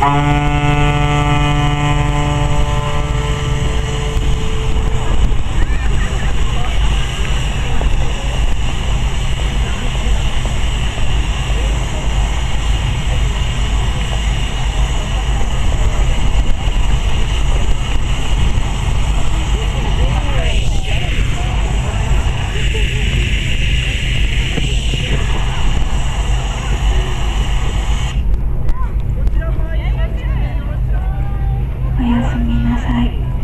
Bye. Bye.